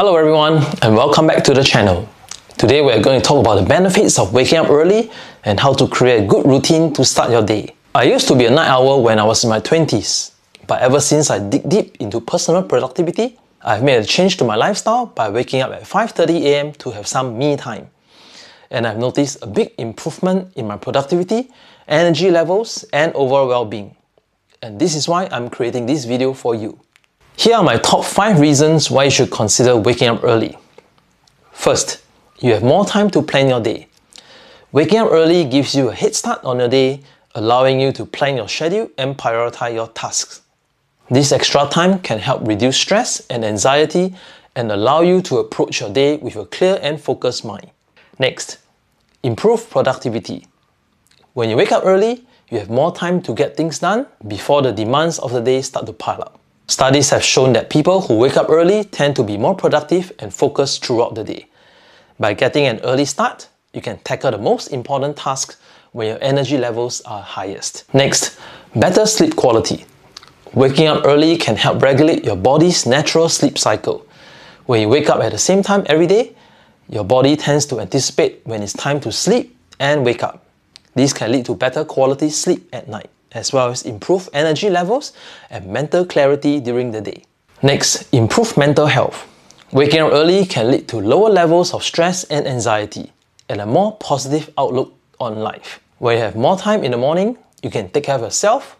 Hello everyone and welcome back to the channel. Today we're going to talk about the benefits of waking up early and how to create a good routine to start your day. I used to be a night owl when I was in my 20s, but ever since I dig deep into personal productivity, I've made a change to my lifestyle by waking up at 5.30 am to have some me time. And I've noticed a big improvement in my productivity, energy levels, and overall well-being. And this is why I'm creating this video for you. Here are my top 5 reasons why you should consider waking up early. First, you have more time to plan your day. Waking up early gives you a head start on your day, allowing you to plan your schedule and prioritize your tasks. This extra time can help reduce stress and anxiety and allow you to approach your day with a clear and focused mind. Next, improve productivity. When you wake up early, you have more time to get things done before the demands of the day start to pile up. Studies have shown that people who wake up early tend to be more productive and focused throughout the day. By getting an early start, you can tackle the most important tasks when your energy levels are highest. Next, better sleep quality. Waking up early can help regulate your body's natural sleep cycle. When you wake up at the same time every day, your body tends to anticipate when it's time to sleep and wake up. This can lead to better quality sleep at night as well as improve energy levels and mental clarity during the day. Next, improve mental health. Waking up early can lead to lower levels of stress and anxiety and a more positive outlook on life. When you have more time in the morning, you can take care of yourself,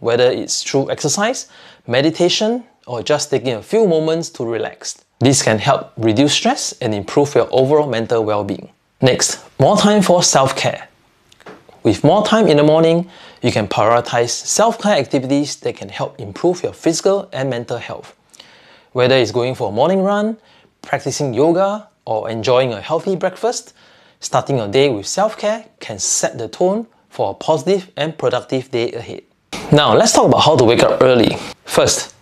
whether it's through exercise, meditation, or just taking a few moments to relax. This can help reduce stress and improve your overall mental well-being. Next, more time for self-care. With more time in the morning, you can prioritize self-care activities that can help improve your physical and mental health. Whether it's going for a morning run, practicing yoga, or enjoying a healthy breakfast, starting your day with self-care can set the tone for a positive and productive day ahead. Now, let's talk about how to wake up early. First,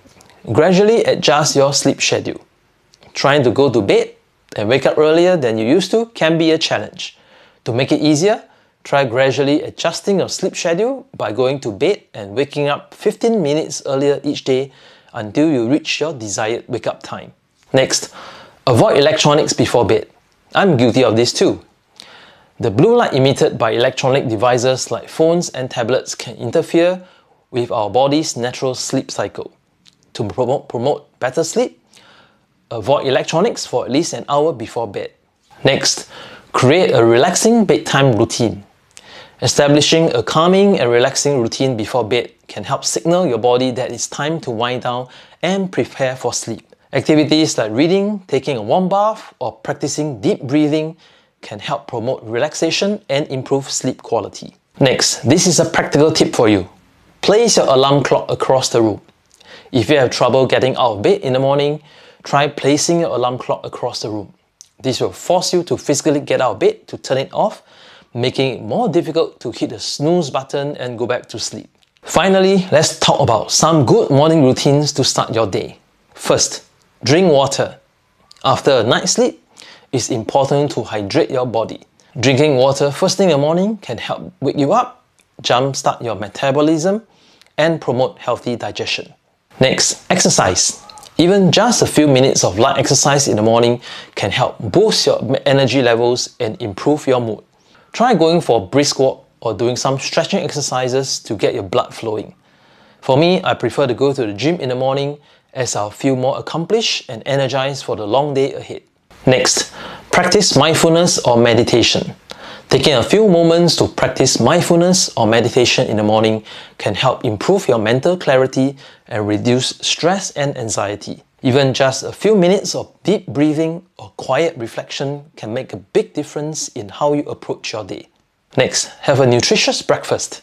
gradually adjust your sleep schedule. Trying to go to bed and wake up earlier than you used to can be a challenge. To make it easier, Try gradually adjusting your sleep schedule by going to bed and waking up 15 minutes earlier each day until you reach your desired wake up time. Next, avoid electronics before bed. I'm guilty of this too. The blue light emitted by electronic devices like phones and tablets can interfere with our body's natural sleep cycle. To promote, promote better sleep, avoid electronics for at least an hour before bed. Next, create a relaxing bedtime routine. Establishing a calming and relaxing routine before bed can help signal your body that it's time to wind down and prepare for sleep. Activities like reading, taking a warm bath, or practicing deep breathing can help promote relaxation and improve sleep quality. Next, this is a practical tip for you. Place your alarm clock across the room. If you have trouble getting out of bed in the morning, try placing your alarm clock across the room. This will force you to physically get out of bed to turn it off making it more difficult to hit the snooze button and go back to sleep. Finally, let's talk about some good morning routines to start your day. First, drink water. After a night's sleep, it's important to hydrate your body. Drinking water first thing in the morning can help wake you up, jumpstart your metabolism, and promote healthy digestion. Next, exercise. Even just a few minutes of light exercise in the morning can help boost your energy levels and improve your mood. Try going for a brisk walk or doing some stretching exercises to get your blood flowing. For me, I prefer to go to the gym in the morning as I'll feel more accomplished and energized for the long day ahead. Next, practice mindfulness or meditation. Taking a few moments to practice mindfulness or meditation in the morning can help improve your mental clarity and reduce stress and anxiety. Even just a few minutes of deep breathing or quiet reflection can make a big difference in how you approach your day. Next, have a nutritious breakfast.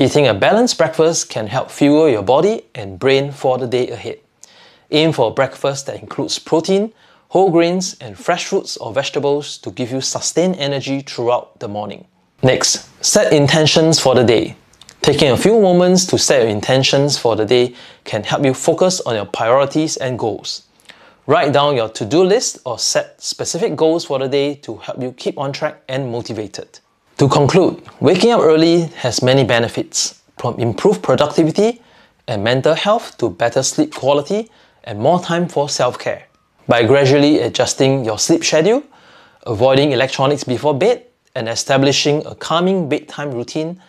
Eating a balanced breakfast can help fuel your body and brain for the day ahead. Aim for a breakfast that includes protein, whole grains, and fresh fruits or vegetables to give you sustained energy throughout the morning. Next, set intentions for the day. Taking a few moments to set your intentions for the day can help you focus on your priorities and goals. Write down your to-do list or set specific goals for the day to help you keep on track and motivated. To conclude, waking up early has many benefits, from improved productivity and mental health to better sleep quality and more time for self-care. By gradually adjusting your sleep schedule, avoiding electronics before bed, and establishing a calming bedtime routine,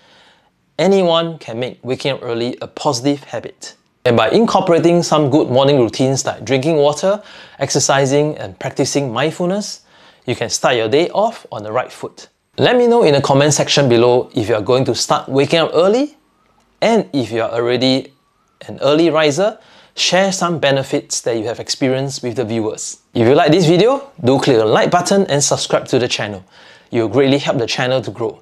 anyone can make waking up early a positive habit. And by incorporating some good morning routines like drinking water, exercising, and practicing mindfulness, you can start your day off on the right foot. Let me know in the comment section below if you are going to start waking up early and if you are already an early riser, share some benefits that you have experienced with the viewers. If you like this video, do click the like button and subscribe to the channel. It will greatly help the channel to grow.